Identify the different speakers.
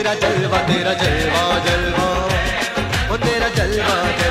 Speaker 1: तेरा जलवा तेरा जलवा जलवा। वो तेरा जलवा जलवा